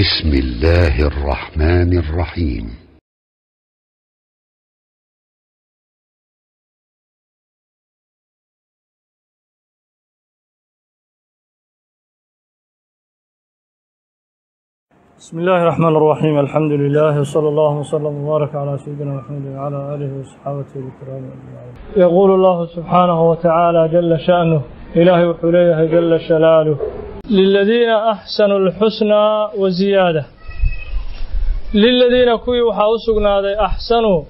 بسم الله الرحمن الرحيم. بسم الله الرحمن الرحيم. الحمد لله وصلى الله وسلم وبارك على سيدنا محمد وعلى آله وصحابته الكرام. يقول الله سبحانه وتعالى جل شأنه إلهي وحليه جل liladiina axsanu alxusnaa wa ziyaada liladiina kuwii waxaa u sugnaaday axsanuu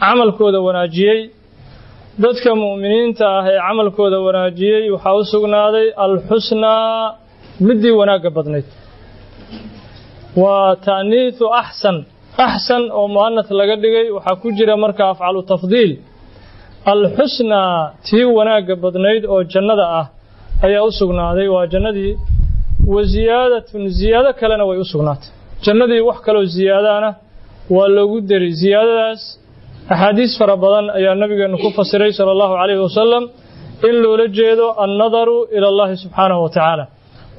camalkooda wanaajiyey dadka mu'miniinta ah ee camalkooda wanaajiyey waxaa u sugnaaday alxusnaa middii wanaagga badnayd waa ta'niisu axsan axsan oo mu'anas laga dhigay waxaa ku jira marka afcalu tafdiil alxusnaa tii wanaagga badnayd oo jannada ah ayaa u sugnaaday waa jannadii wa ziyaadatun ziyaado kalena way u sugnaatay. Jannadii wax kaloo ziyaadaana waa loogu deri. Ziyaadadaas axaadiis fara badan ayaa nabigeenu ku fasiray sala allahu calayhi wasalam in loola jeedo annadaru ila allahi subxaanahu wa tacaala.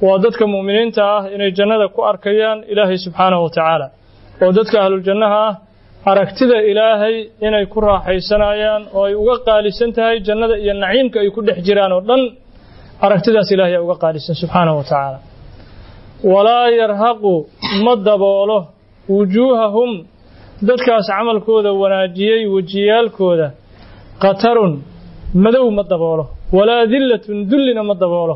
Waa dadka mu'miniinta ah inay jannada ku arkayaan ilaahay subxaanahu wa tacaala. Oo dadka ahluljannaha ah aragtida ilaahay inay ku raaxaysanayaan oo ay uga qaalisan tahay jannada iyo naciimka ay ku dhex jiraan oo dhan aragtidaas ilahay ayaa uga qaalisan subxaanahu wa tacaala walaa yarhaqu ma daboolo wujuuhahum. Dadkaas camalkooda wanaajiyey wejiyaalkooda qatarun madow ma daboolo. Walaa dillatun dullina ma daboolo.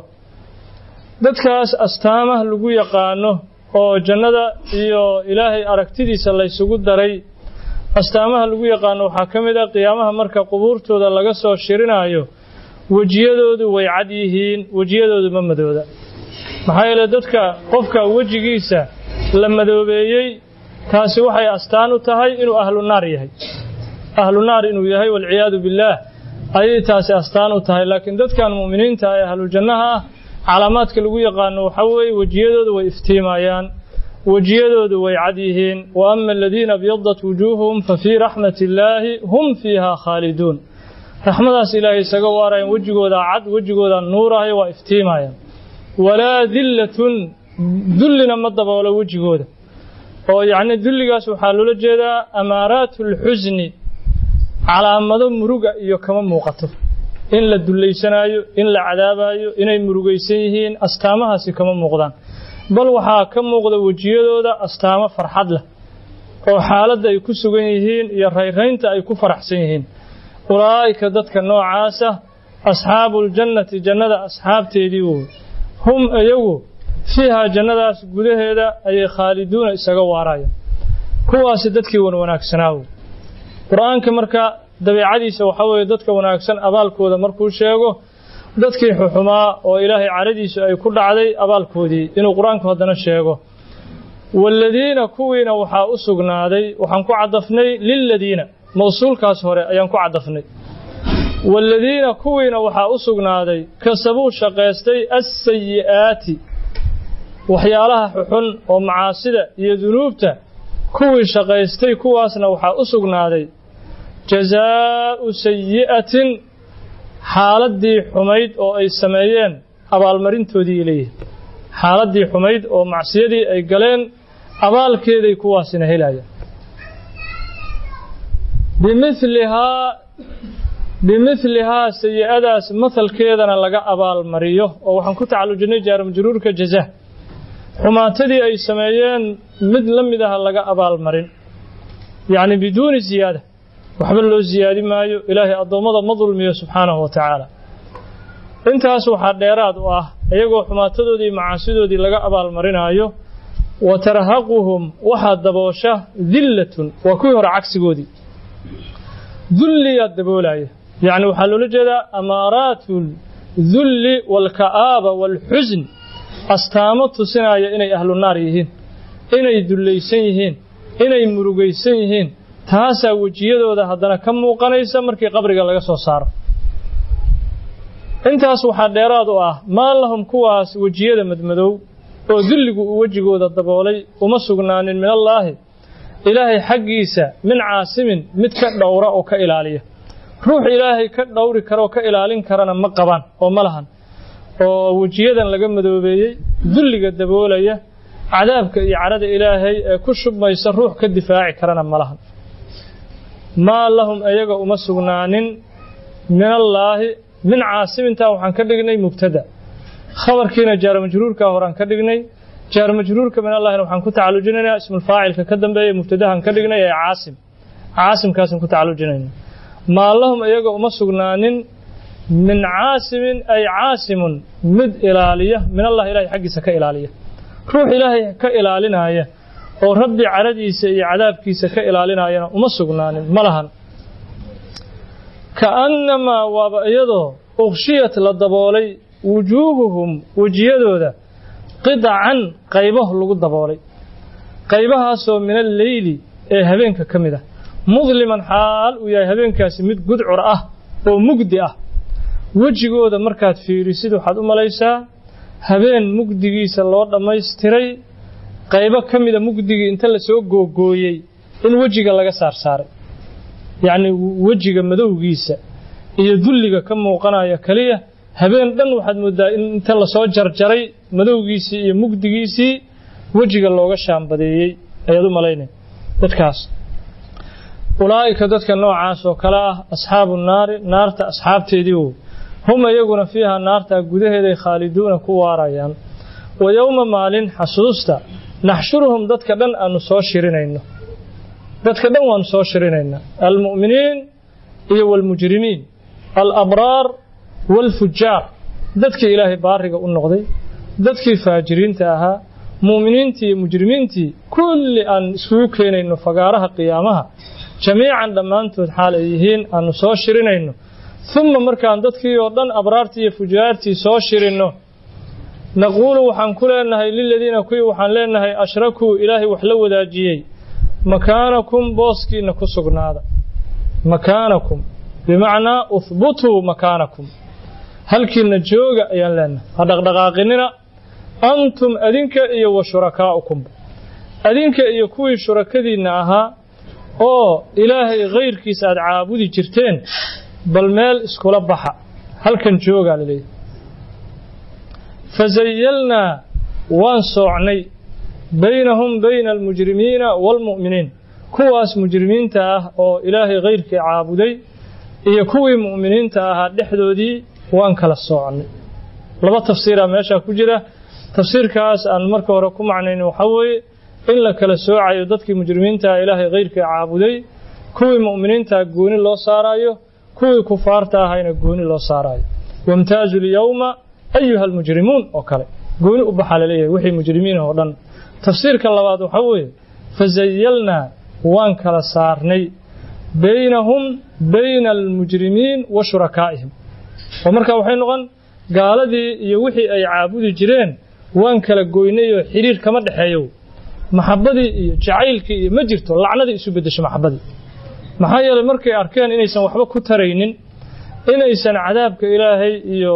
Dadkaas astaamaha lagu yaqaano oo jannada iyo ilaahay aragtidiisa laysugu daray astaamaha lagu yaqaano waxaa ka mid ah qiyaamaha marka qubuurtooda laga soo shirinaayo wejiyadoodu way cad yihiin wejiyadoodu ma madooda maxaa yeele dadka qofka wejigiisa la madoobeeyey taasi waxay astaan u tahay inuu ahlu naar yahay. Ahlu naar inuu yahay walciyaadu billaah ayay taasi astaan u tahay. Laakiin dadkan mu'miniinta ee ahlujannaha ah calaamaadka lagu yaqaano waxaa weeye wejiyadoodu way iftiimayaan wejiyadoodu way cad yihiin. Wa ama aladiina abyadat wujuuhuhum fa fii raxmati illaahi hum fiiha khaaliduun. Raxmadaas ilaahay isaga waarayaan wejigooda cad wejigooda nuurahay waa iftiimayaan walaa dillatun dullina ma daboolo wejigooda. Oo yacni dulligaas waxaa loola jeedaa amaaraatu alxusni calaamado muruga iyo kama muuqato. In la dullaysanaayo in la cadaabayo inay murugaysan yihiin astaamahaasi kama muuqdaan. Bal waxaa ka muuqda wejiyadooda astaamo farxad leh oo xaaladda ay ku sugan yihiin iyo rayraynta ay ku faraxsan yihiin. Ulaa'ika dadka noocaasa asxaabuuljannati jannada asxaabteedii woy hum iyagu fiihaa jannadaas gudaheeda ayay khaaliduuna isaga waarayaan. Kuwaasi dadkii wan wanaagsanaa wey qur'aanka marka dabeecadiisa waxaa weeye dadka wanaagsan abaalkooda markuu sheego dadkii xuxumaa oo ilaahay caradiisu ay ku dhacday abaalkoodii inuu qur'aanku haddana sheego. Waaladiina kuwiina waxaa u sugnaaday waxaan ku cadafnay liladiina mawsuulkaas hore ayaan ku cadafnay waaladiina kuwiina waxaa u sugnaaday kasabuu shaqaystay assayi'aati waxyaalaha xuxun oo macaasida iyo dunuubta kuwii shaqaystay kuwaasna waxaa u sugnaaday jazaa'u sayi'atin xaaladdii xumayd oo ay sameeyeen abaalmarintoodii leeyihiin xaaladdii xumayd oo macsiyadii ay galeen abaalkeeday kuwaasina helayaan bimilihaa bimilihaa sayi'adaas mahalkeedana laga abaalmariyo oo waxaan ku tacallujinnay jaarumjuruurka jaza xumaatadii ay sameeyeen mid la mid aha laga abaalmarin yacni biduuni ziyaada waxba loo ziyaadi maayo ilaahay addoommada ma dulmiyo subxaanahu wa tacaala intaas waxaa dheeraad u ah iyagoo xumaatadoodii macaasidoodii laga abaalmarinaayo wa tarhaquhum waxaa daboosha dillatun waa kuwii hore cagsigoodii dulliyaa daboolaya yacni waxaa loola jeedaa amaaraatu dulli waalka'aaba waalxusn astaamo tusinaya inay ahlu naar yihiin inay dullaysan yihiin inay murugaysan yihiin. Taasaa wejiyadooda haddana ka muuqanaysa markii qabriga laga soo saaro. Intaas waxaa dheeraad u ah maa lahum kuwaas wejiyada madmadow oo dulligu uu wejigooda daboolay uma sugnaanin min allaahi. Ilaahay xaggiisa min caasimin mid ka dhowra oo ka ilaaliya ruux ilaahay ka dhowri kara ka ilaalin karana ma qabaan oo ma lahan. Oo wejiyadan laga madoobeeyey dulliga daboolaya cadaabka iyo carada ilaahay ee ku shubmaysa ruux ka difaaci karana ma lahan. Maa lahum iyaga uma sugnaanin min allaahi min caasimintaa waxaan ka dhignay mubtada. Khabarkiina jaaro majruurkaa horaan ka dhignay. Jaaro majruurka min allahina waxaan ku tacalujinaynaa ismulfaacilka ka dambeeya mubtadahan ka dhignay ee caasim. Caasimkaasaan ku tacalujinayna maa lahum iyaga uma sugnaanin min caasimin ay caasimun mid ilaaliya min allah ilahay xaggiisa ka ilaaliya. Ruux ilaahay ka ilaalinaya oo rabbi caradiisa iyo cadaabkiisa ka ilaalinayana uma sugnaanin ma lahan. Ka'annamaa waaba iyadoo ukhshiyat la daboolay wujuuhuhum wejiyadooda qidacan qaybo lagu daboolay. Qaybahaasoo min alleyli ee habeenka ka mid ah mudliman xaal uu yahay habeenkaasi mid gudcur ah oo mugdi ah. Wejigooda markaad fiirisid waxaad u malaysaa habeen mugdigiisa loo dhammaystiray qaybo ka mida mugdigii inta la soo googooyey in wejiga laga saarsaaray yacnii wejiga madowgiisa iyo dulliga ka muuqanaya keliya habeen dhan waxaad mooddaa in inta la soo jarjaray madowgiisii iyo mugdigiisii wejiga looga shaambadeeyey ayaad u malaynay dadkaas ulaa'ika dadka noocaas oo kale ah asxaabu naari naarta asxaabteedii wo hum iyaguna fiiha naartaa gudaheeday khaaliduuna ku waarayaan. Wa yowma maalin xasuusta naxshuruhum dadka dhan aanu soo shirinayno. Dadka dhan waanu soo shirinaynaa almu'miniin iyo waalmujrimiin alabraar waalfujaar dadkii ilaahay baariga u noqday dadkii faajiriinta ahaa mu'miniintii iyo mujrimiintii kulli aan iskugu keenayno fagaaraha qiyaamaha jamiican dhammaantood xaal ay yihiin aanu soo shirinayno. Uma markaan dadkii oo dhan abraartii iyo fujaartii soo shirinno naquulu waxaan ku leenahay liladiina kuwii waxaan leenahay ashrakuu ilaahay wax la wadaajiyey makaanakum booskiinna ku sugnaada. Makaanakum bimacnaa uhbutuu makaanakum. Halkiinna jooga ayaan leenahay. Ha dhaqdhaqaaqinina antum adinka iyo wa shurakaa'ukum. Adinka iyo kuwii shurakadiinna ahaa oo ilaahay kayrkiisa aad caabudi jirteen bal meel iskula baxa. Halkan joogaa la leeyahy fasayalnaa waan soocnay baynahum bayna almujrimiina waalmu'miniin. Kuwaas mujrimiinta ah oo ilaahay kayrkii caabuday iyo kuwii mu'miniinta ahaa dhexdoodii waan kala soocnay. Laba tafsiiraa meeshaa ku jira. Tafsiirkaas aan marka hore ku macnayn waxaa weeye in la kala soocayo dadkii mujrimiintaah ilaahay kayrkii caabuday kuwii mu'miniintaa gooni loo saaraayo kuwii kufaarta ahayna gooni loo saaraayo. Wamtaazu lyowma ayuha almujrimuun oo kale. Gooni u baxaa la leeyahay wixii mujrimiin oo dhan. Tafsiirka labaad waxaa weeye fasayalnaa waan kala saarnay baynahum bayna almujrimiin wa shurakaa'ihim. Oo markaa waxay noqon gaaladii iyo wixii ay caabudi jireen waan kala goynay oo xidhiir kama dhexeeyo maxabadii iyo jacaylkii iyo ma jirto lacnadii isu beddesho maxabadii maxaa yeelay markay arkeen inaysan waxba ku taraynin inaysan cadaabka ilaahay iyo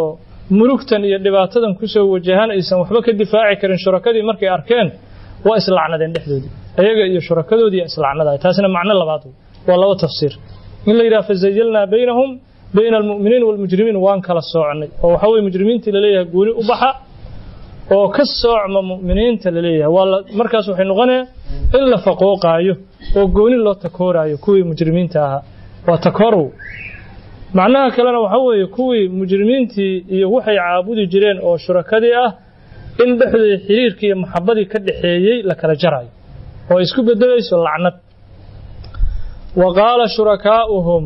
murugtan iyo dhibaatadan ku soo wajahaan aysan waxba ka difaaci karin shurakadii markay arkeen waa islacnadeen dhexdoodii. Ayaga iyo shurakadoodii islacnadaay taasina macno labaad waa laba tafsiir. In la yidhaha fasayalnaa baynahum bayna almu'miniin waalmujrimiin waan kala soocnay. Oo waxaa weye mujrimiintii la leeyahay gooni u baxa oo ka soocma mu'miniinta la leeyahay waa markaas waxay noqonaya in la faqooqaayo oo gooni loo takooraayo kuwii mujrimiinta ahaa. Waa takoorow macnaha kalena waxaa weeye kuwii mujrimiintii iyo waxay caabudi jireen oo shurakadii ah in dhexdooda xiriirkii iyo maxabadii ka dhaxeeyey la kala jarayo oo isku bedelayso lacnad. Wa qaala shurakaa'uhum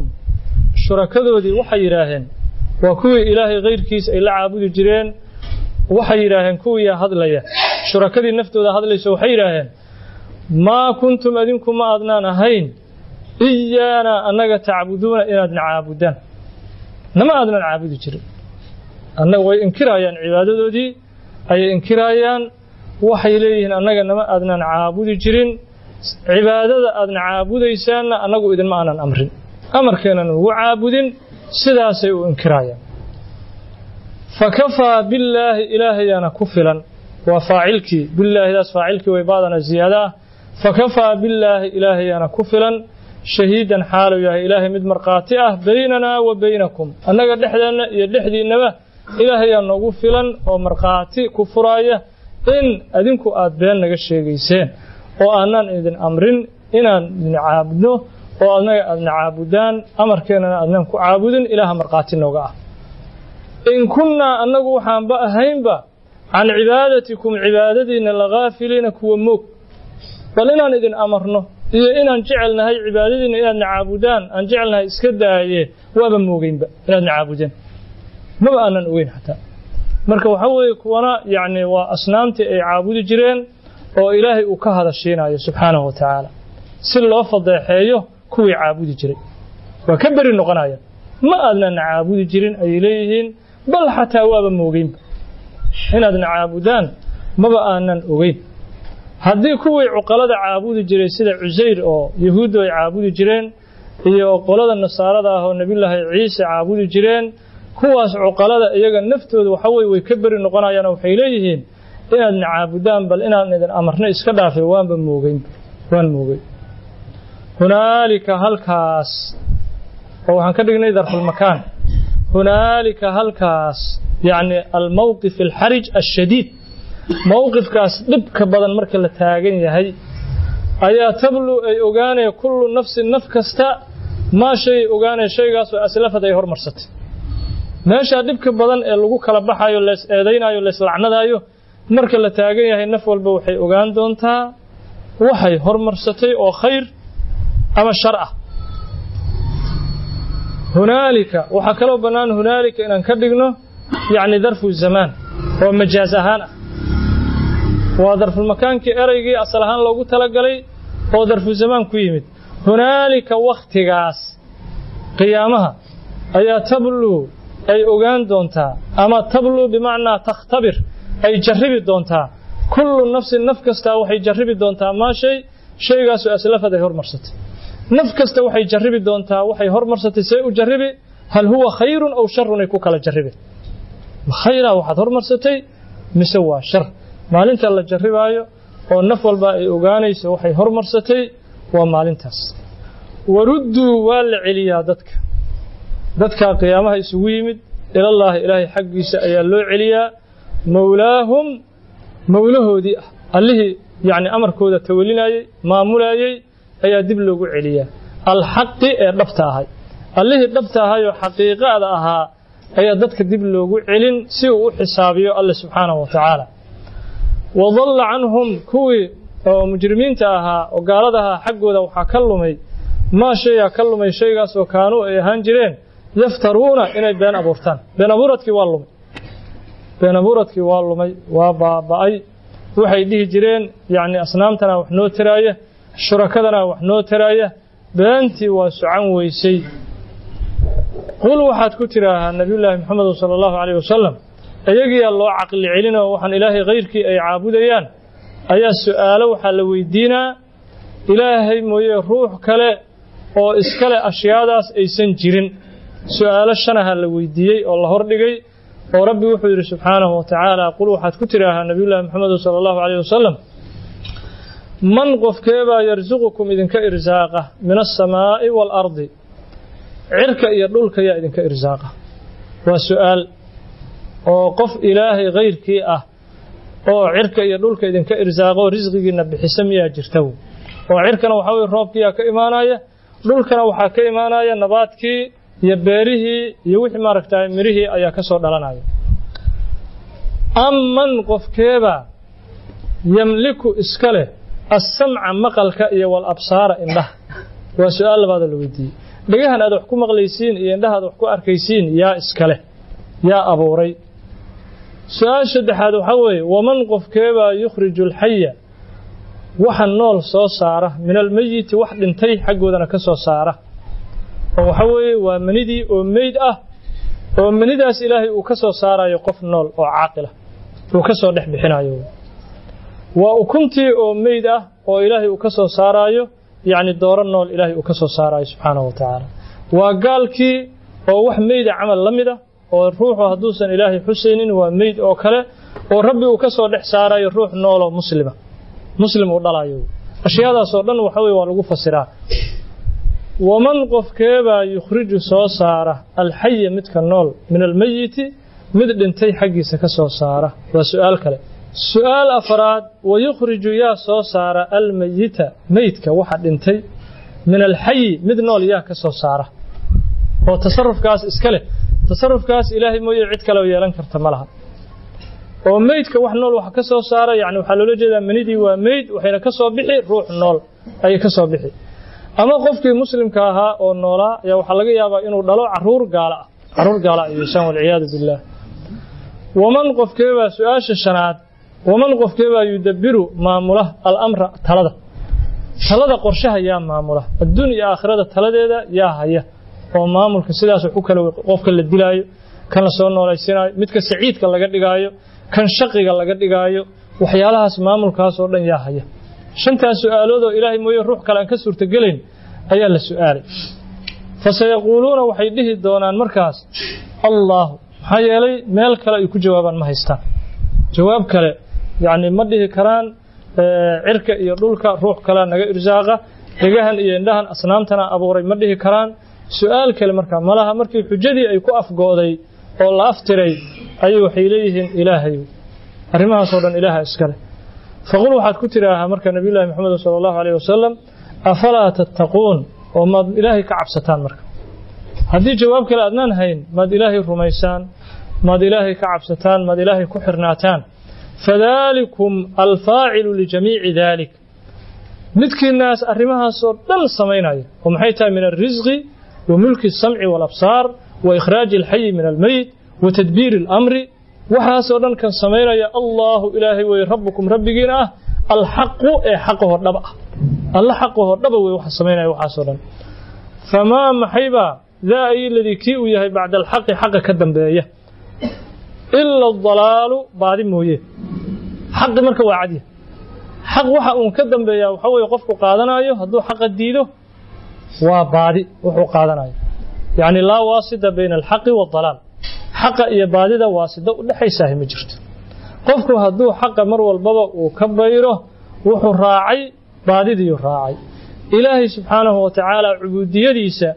shurakadoodii waxay yidhaaheen waa kuwii ilaahay kayrkiis ay la caabudi jireen waxay yidhaaheen kuwiiyaa hadlaya shurakadii naftooda hadlayso waxay yidhaaheen maa kuntum adinku ma aadnaan ahayn. Iyaana annaga tacbuduuna inaadna caabudaan. Nama aadnan caabudi jirin. Annaga way inkiraayaan cibaadadoodii ayay inkiraayaan. Waxay leeyihiin annaga nama aadnaan caabudi jirin. Cibaadada aadna caabudaysaanna annagu idinma aanan amrin. Amarkeennan ugu caabudin. Sidaasay u inkiraayaan fakafaa billaahi ilaahayaana ku filan waa faacilkii billaahidaas faacilkii way baadana ziyaada ah fakafaa billaahi ilaahayaana ku filan shahiidan xaaluu yahay ilaahay mid markhaati ah baynanaa wa baynakum annaga dhexdeenna iyo dhexdiinnaba ilaahayaa noogu filan oo markhaati ku furaaya in adinku aad been naga sheegayseen oo aanaan idin amrin inaan idin caabudno oo adnaga aadna caabudaan amarkeennana aadnaan ku caabudin ilaaha markhaati nooga ah in kunnaa annagu waxaanba ahaynba can cibaadatikum cibaadadiinna lakaafiliina kuwa moog bal inaan idin amarno iyo inaan jecelnahay cibaadadiinna inaadna caabudaan aan jecelnahay iska daaye waaba moogeynba inaadna caabudeen maba aanan ogeyn xataa marka waxaa weeye kuwana yacni waa asnaamtii ay caabudi jireen oo ilaahay uu ka hadashiinayo subxaanahu wa tacaala si loo fadeexeeyo kuwii caabudi jiray waa ka beri noqonayaan ma aadnana caabudi jirin ayay leeyihiin bal xataa waaba moogeynba inaadna caabudaan maba aanan ogeyn. Haddii kuwii cuqalada caabudi jiray sida cusayr oo yahuuddu ay caabudi jireen iyo qolada nasaarada ah oo nebiyullaahi ciise caabudi jireen kuwaas cuqalada iyaga naftooda waxa weye way ka beri noqonayaan waxay leeyihiin inaadna caabudaan bal inaan idin amarno iska dhaafay waanba moogeynba waan moogey hunaalika halkaas oo waxaan ka dhignay darfulmakaan hunaalika halkaas yacni almowqif alxarij ashadiid mowqifkaas dhibka badan marka la taagan yahay ayaa tablu ay ogaanaya kullu nafsin naf kasta maa shay ogaanaya shaygaasoo aslafad ay hormarsatay. Meeshaa dhibka badan ee lagu kala baxayo lees eedaynayo lees lacnadaayo marka la taagan yahay naf walba waxay ogaan doontaa waxay hormarsatay oo khayr ama shar ah hunaalika waxaa kaloo bannaan hunaalika inaan ka dhigno yacni darfu zamaan oo majaaz ahaan ah. Waa darfulmakaankii eraygii asal ahaan loogu talagalay oo darfu zamaan ku yimid. Hunaalika wakhtigaas qiyaamaha ayaa tabluu ay ogaan doontaa ama tabluu bimacnaa takhtabir ay jarribi doontaa. Kullu nafsin naf kastaa waxay jarribi doontaa maa shay shaygaasoo aslafad ay hormarsatay naf kasta waxay jarribi doontaa waxay hormarsatay see u jarribi hal huwa khayrun aw sharun ay ku kala jarribi? Khayraa waxaad hormarsatay mise waa shar? Maalinta la jarribaayo oo naf walba ay ogaanayso waxay hormarsatay waa maalintaas. Warudduu waa la celiyaa dadka. Dadkaa qiyaamaha isugu yimid ilallaahi ilaahay xaggiisa ayaa loo celiyaa. Mowlaahum mowlahoodii ah allihii yacni amarkooda tawalinayey maamulayey ayaa dib loogu celiyaa alxaqi ee dhabta ahay. Allihii dhabta ahayoo xaqiiqada ahaa ayaa dadka dib loogu celin si uu u xisaabiyo alle subxaanahu wa tacaala wadalla canhum kuwii oo mujrimiinta ahaa oo gaalada ahaa xaggooda waxaa ka lumay maa shayaa ka lumay shaygaasoo kaanuu ay ahaan jireen yaftaruuna inay been abuurtaan. Been abuuradkii waa lumay. Been abuuradkii waa lumay waa baaba'ay. Waxay dhihi jireen yacni asnaamtana wax noo taraaya shurakadana wax noo taraaya beentii waa socan weysay. Qul waxaad ku tidhaahaa nabiyullaahi moxamedu sala allahu calayh wasalam iyagiyaa loo caqli celinoo waxaan ilaahay khayrkii ay caabudayaan? Ayaa su'aalo waxaa la weydiinaa ilaahay mooye ruux kale oo iskale ashyaadaas aysan jirin. Su'aalo shanaha la weydiiyey oo la hordhigay oo rabbi wuxuu yidhi subxaanahu wa tacaala qul waxaad ku tidhaahaa nabiyullaahi moxamedu sala allahu calayh wasalam man qofkeebaa yarsuqukum idinka irsaaqa min asamaa'i waalardi cirka iyo dhulka yaa idinka irsaaqa waa su'aal oo qof ilaahay khayrkii ah oo cirka iyo dhulka idinka irsaaqoo risqigiinna bixisa miyaa jirta oo cirkana waxaa weye roobkiyaa ka imaanaya dhulkana waxaa ka imaanaya nabaadkii iyo beerihii iyo wixii maaragtay mirihii ayaa ka soo dhalanaya. Amman qofkeebaa yamliku iska leh assamca maqalka iyo wal absaara indhaha. Waa su'aal labaada la weydiiyey. Dhagahan aad wax ku maqlaysiin iyo indhaha aad wax ku arkaysiin yaa iska leh. Yaa abuuray. Su'aal saddexaad waxaa weeye waman qofkeebaa yukhriju alxaya waxa nool soo saara. Min almeyiti wax dhintay xaggoodana ka soo saara. Oo waxaa weeye waa manidii oo meyd ah oo manidaas ilaahay uu ka soo saarayo qof nool oo caaqila uu ka soo dhex bixinayo waa ukuntii oo meyd ah oo ilaahay uu ka soo saaraayo yacni dooro nool ilaahay uu ka soo saaraayo subxaanahu wa tacaala. Waa gaalkii oo wax meyda camal la mid ah oo ruuxu hadduusan ilaahay xusaynin waa meyd oo kale oo rabbi uu ka soo dhex saarayo ruux nooloo muslima. Muslim uu dhalayo ashyaadaasoo dhan waxa weye waa lagu fasiraa. Waman qofkeebaa yukhriju soo saara alxaya midka nool min almeyiti mid dhintay xaggiisa ka soo saara. Waa su'aal kale su'aal afraad wayukhriju yaa soo saara almayita meydka waxa dhintay min alxayi mid nool yaa ka soo saara. Oo tasarufkaas iska leh. Tasarufkaas ilaahay mooye cid kale yeelan karta ma laha. Oo meydka wax nool wax ka soo saara yani waxaa loola jeedaa manidii waa meyd waxayna ka soo bixi ruux nool ayay ka soo bixi. Ama qofkii muslimka ahaa oo noolaa ayaa waxaa laga yaabaa inuu dhalo carruur gaala ah. Caruur gaala ay yeeshaan walciyaadu billaah waman qofkeebaa su'aasha shanaad waman qofkeebaa yudabiru maamula alamra talada. Talada qorshaha yaa maamula adduun iyo aakhirada taladeeda yaa haya. Oo maamulka sidaas wax u kala qofka la dilaayo kan la soo noolaysinaayo midka saciidka laga dhigaayo kan shaqiga laga dhigaayo waxyaalahaas maamulkaas oo dhan yaa haya. Shantaas su'aaloodoo ilaahay mooye ruux kale aan ka suurtogelayn ayaa la su'aalay. Fasayaquuluuna waxay dhihi doonaan markaas allaahu maxaa yeelay meel kale ay ku jawaabaan ma haystaan. Jawaab kale yacni ma dhihi karaan cirka iyo dhulka ruux kalea naga irsaaqa dhegahan iyo indhahan asnaamtana abuuray ma dhihi karaan. Su'aal kale markaa malaha markii xujadii ay ku afgo'day oo la aftiray ayay waxay leeyihiin ilaahay. Arrimahaasoo dhan ilaaha iskale faqul waxaad ku tidhaahaa marka nabiyullahi maxamed sala allahu alayh wasalam afalaa tattaquun? oo maad ilaahay ka cabsataan marka. Haddii jawaab kale aadnaan hayn maad ilaahay rumaysaan maad ilaahay ka cabsataan maad ilaahay ku xirnaataan fadaalikum alfaacilu lijamiici daalik midkiinaas arrimahaasoo dhan samaynaya oo maxay tahay min alrisqi wa mulki asamci waalabsaar wa ikhraaji alxayi min almeyt wa tadbiiri alamri. Waxaasoo dhan kan samaynaya allaahu ilaahay weye rabbukum rabbigiina ah alxaqu ee xaqahoo dhaba ah. Alla xaqahoo dhaba wey waxa samaynaya waxaasoo dhan. Famaa maxaybaa daa ay ladii kii uu yahay bacda alxaqi xaqa ka dambeeya. Ila adalaalu baadi mooye xaqi marka waa cadya xaq waxa uun ka dambeeyaa waxa weye qofku qaadanayo hadduu xaqa diido waa baadi wuxuu qaadanayo yacni laa waasida bayna alxaqi waadalaal xaqa iyo baadida waasida u dhexaysaah ma jirto. Qofku hadduu xaqa mar walbaba uu ka bayro wuxuu raacay baadidiiu raacay. Ilaahay subxaanahu wa tacaala cubuudiyadiisa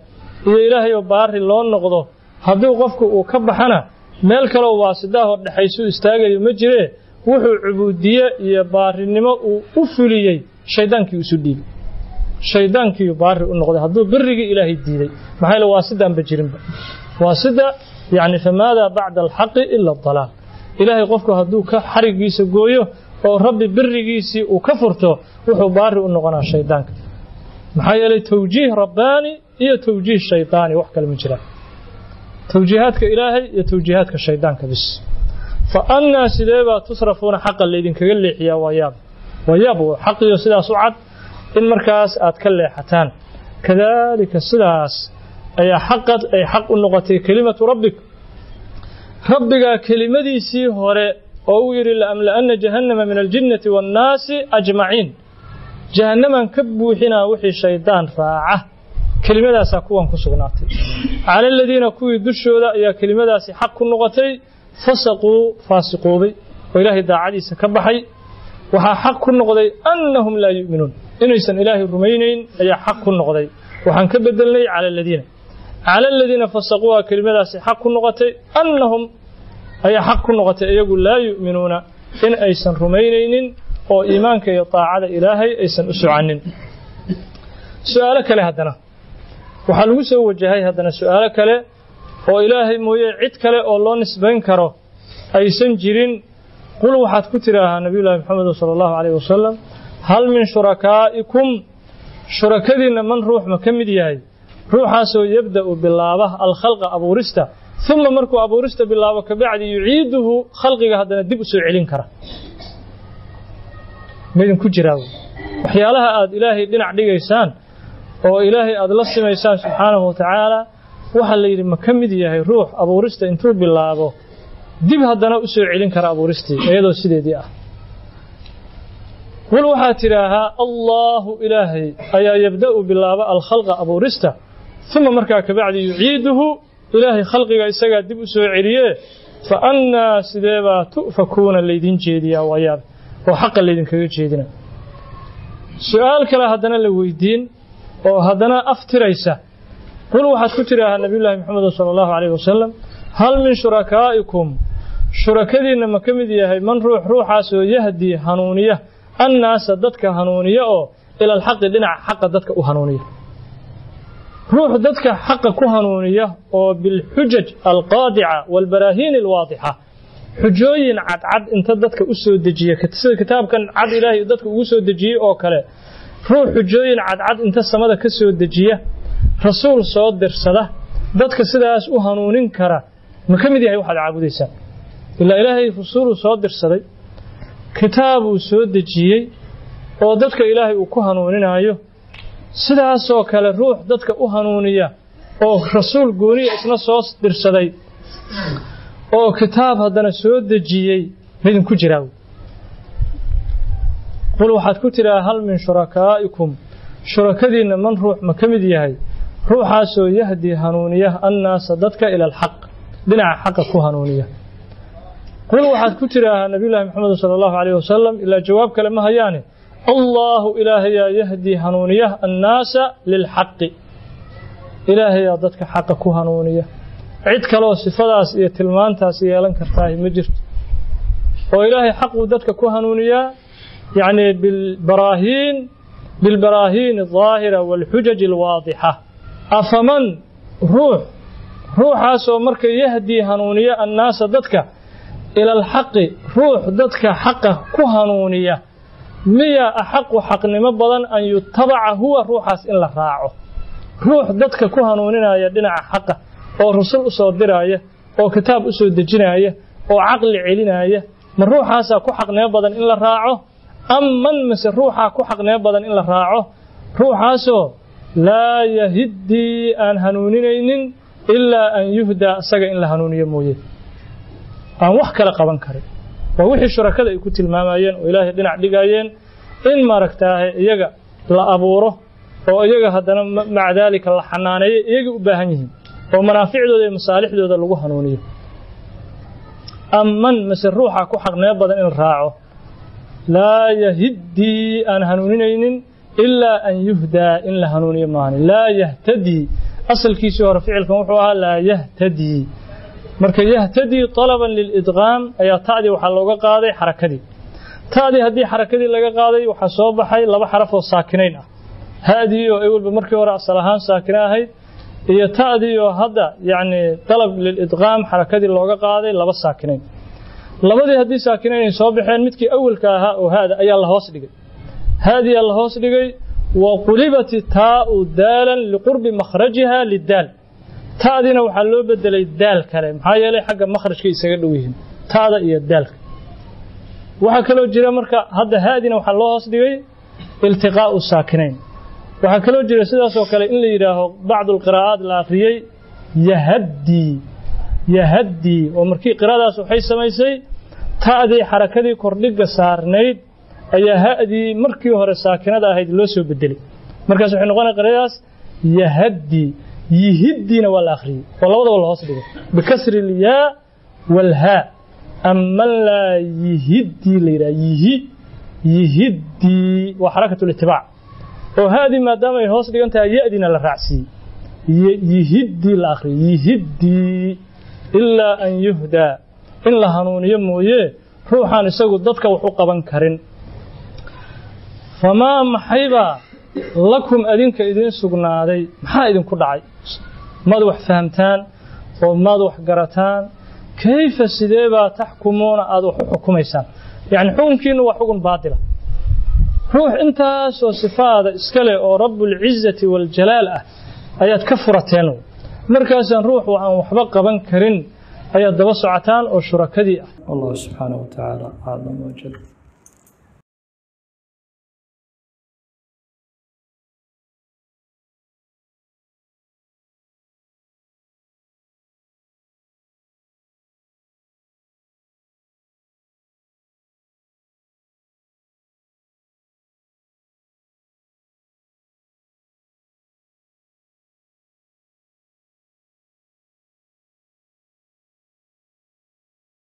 iyo ilaahay oo baari loo noqdo hadduu qofku uu ka baxana meel kaleo waasidaahoo dhexaysu istaagayo ma jiree wuxuu cubuudiye iyo baarinimo uu u fuliyey shaydaankii isu dhiibay shayddaankiiu baari u noqday hadduu birigii ilaahay diiday maxaa yaele waasidaanba jirinba. Waasida yacni famaadaa bacda alxaqi ila adalaal ilaahay qofku hadduu ka xarigiisa gooyo oo rabbi birigiisii uu ka furto wuxuu baari u noqonaa shayddaanka maxaa yeelay tawjiih rabbaani iyo tawjiih shaydaani wax kale ma jiraan. Tawjiihaadka ilaahay iyo tawjiihaadka shayddaanka bis fa annaa sidee baa tusrafuuna xaqa laydinkaga leexiyaa waa yaab xaqiyo sidaas u cad in markaas aad ka leexataan. Kadaalika sidaas ayaa xaqad ay xaq u noqotay kelimatu rabbik. Rabbigaa kelimadiisii hore oo uu yidhi laamla'anna jahannama min aljinnati waannaasi ajmaciin jahannaman ka buuxinaa wixii shayddaan raaca. Kelimadaasaa kuwan ku sugnaatay. Cala aladiina kuwii dushooda ayaa kelimadaasi xaq ku noqotay fasaquu faasiqoobay oo ilaahay daacadiisa ka baxay. Waxaa xaq ku noqday annahum laa yu'minuun. Inaysan ilaahay rumaynayn ayaa xaq ku noqday. Waxaan ka bedelnay cala aladiina cala aladiina fasaquuha kelimadaasi xaq ku noqotay. Annahum ayaa xaq ku noqotay iyagu laa yu'minuuna. In aysan rumaynaynin oo iimaanka iyo taacada ilaahay aysan u socanin su'aalo kale haddana. Waxaa lagu soo wajahay haddana su'aalo kale oo ilaahay mooye cid kale oo loo nisbayn karo aysan jirin qul waxaad ku tidhaahaa nabiyullaahi maxamed sala allahu calayh wasalam hal min shurakaa'ikum shurakadiinna man ruux ma ka mid yahay? Ruuxaasoo yabda'u bilaaba alkhalqa abuurista uma markuu abuurista bilaabo kabacdi yuciiduhu khalqiga haddana dib u soo celin kara. Maydinku jiraa waxyaalaha aad ilaahay dhinac dhigaysaan oo ilaahay aad la simaysaan subxaanahu wa tacaala waxaa la yidhi ma ka mid yahay ruux abuurista intuu bilaabo dib haddana u soo celin kara abuuristii iyadoo sideedii ah. Qul waxaad tidhaahaa allaahu ilaahay ayaa yabda'u bilaaba alkhalqa abuurista uma markaa kabacdi yuciiduhu ilaahay khalqiga isagaa dib u soo celiyee fa annaa sideebaa tu'fakuuna laydin jeediyaa waayaab? Oo xaqa laydinkaga jeedina. Su'aal kale haddana la weydiin oo haddana aftiraysa qul waxaad ku tidhaahaa nabiyullaahi maxamed sala allahu calayh wasalam hal min shurakaa'ikum shurakadiinna ma ka mid yahay man ruux ruuxaasoo yahdii hanuuniya annaasa dadka hanuuniya oo ila alxaqi dhinaca xaqa dadka u hanuuniya ruux dadka xaqa ku hanuuniya oo bilxujaj alqaadica waalbaraahiin alwaadixa xujooyin cadcad inta dadka u soo dejiya sida kitaabkan cad ilaahay dadka ugu soo dejiyey oo kale ruux xujooyin cadcad inta samada ka soo dejiya rasuul soo dirsada dadka sidaas u hanuunin kara ma ka mid yahay waxaad caabudaysaan ilaa ilaahay rasuuluu soo dirsaday kitaabuu soo dejiyey oo dadka ilaahay uu ku hanuuninaayo. Sidaasoo kale ruux dadka u hanuuniya oo rasuul gooniya isna soo dirsaday oo kitaab haddana soo dejiyey midinku jiraa qul waxaad ku tidhaha hal min shurakaa'ikum? Shurakadiinna man ruux ma ka mid yahay ruuxaasoo yahdii hanuuniya annaasa dadka ila alxaq dhinaca xaqa ku hanuuniya. Qul waxaad ku tidhaahaa nabiyullaahi maxamed sala allahu calayh wasalam ilaa jawaab kale ma hayaane. Allaahu ilaahayaa yahdii hanuuniya annaasa lilxaqi ilaahayaa dadka xaqa ku hanuuniya. Cid kaleoo sifadaas iyo tilmaantaas yeelan kartaahi ma jirto. Oo ilaahay xaquu dadka ku hanuuniyaa yacni bilbaraahiin bilbaraahiin aldaahira waalxujaji alwaadixa afaman ruux ruuxaasoo marka yahdii hanuuniya annaasa dadka ila alxaqi ruux dadka xaqa ku hanuuniya miya axaqu xaqnimo badan an yutabaca huwa ruuxaas in la raaco. Ruux dadka ku hanuuninaya dhinaca xaqa oo rasul u soo diraaya oo kitaab u soo dejinaaya oo caqli celinaya ma ruuxaasaa ku xaqnimo badan in la raaco? Am man mise ruuxaa ku xaqnimo badan in la raaco? Ruuxaasoo laa yahiddii aan hanuuninaynin ilaa an yuhdaa isaga in la hanuuniyo mooye. Aan wax kale qaban karin. Waa wixii shurakada ay ku tilmaamayeen oo ilaahay dhinac dhigayeen in maaragtaahe iyaga la abuuro oo iyaga haddana maca daalika la xanaaneeyo iyagay u baahan yihiin oo manaaficdooda iyo masaalixdooda lagu hanuuniyo. Amman mase ruuxa ku xaqnimo badan in raaco. Laa yahiddii aan hanuuninaynin ilaa an yuhdaa in la hanuuniyo maani. Laa yahtadii asalkiisii hore ficilkan wuxuu ahaa laa yahtadii marka yahtadii talaban lilidqaam ayaa ta'dii waxaa looga qaaday xarakadii ta'dii haddii xarakadii laga qaaday waxaa soo baxay laba xaraf oo saakinayn ah. Ha'dii oo awalba markii hore asal ahaan saakina ahayd. Iyo ta'dii oo hadda yacni dalab lilidqaam xarakadii looga qaaday laba saakinayn. Labadii haddii saakinayn ay soo baxeen midkii awalka ahaa oo haada ayaa la hoos dhigay haadiyaa la hoos dhigay wa qulibat taa'u daalan liqurbi makhrajiha lidaal. Ta'diina waxaa loo bedelay daal kale maxaa yeelay xagga makhrajkay isaga dhow yihiin ta'da iyo daalka. Waxaa kaloo jira marka hadda haadina waxaa loo hoos dhigay iltiqaa'u saakinayn. Waxaa kaloo jira sidaasoo kale in la yidhaaho bacdu alqiraa'aat la akhriyey yahaddii yahaddii oo markii qiraadaas waxay samaysay ta'dii xarakadii kordhigga saarnayd ayaa ha'dii markii hore saakinada ahayd loo soo bedelay markaas waxay noqonaya qiraadaas yahaddii yihiddiina waa la akhriyey. Oo labadaba la hoos dhigay bikasri ilyaa walhaa aman laa yihiddii la yidhaha yihi yihiddii waa xarakatu litibaac oo haadii maadaama ay hoos dhigan tahay ya'diina la raacsiiyey yihiddii la akhriyey yihiddii ilaa an yuhdaa in la hanuuniyo mooye ruuxaan isagu dadka wax u qaban karin famaa maxaybaa lakum adinka idiin sugnaaday? Maxaa idinku dhacay? Maad wax fahamtaan oo maad wax garataan? Kayfa sidee baa taxkumuuna aada wax u xukumaysaan? Yacni xukunkiinnu waa xukun baatila. Ruux intaasoo sifaada iska leh oo rabbulcizati waljalaal ah ayaad ka furateen markaasaan ruux aan waxba qaban karin ayaad daba socotaan oo shurakadii ah. Wallahu subxaanahu wa tacaala aclam wajal